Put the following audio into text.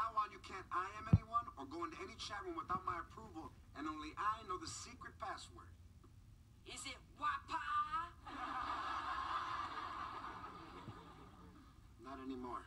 Now on, you can't IM anyone or go into any chat room without my approval, and only I know the secret password. Is it WAPA? Not anymore.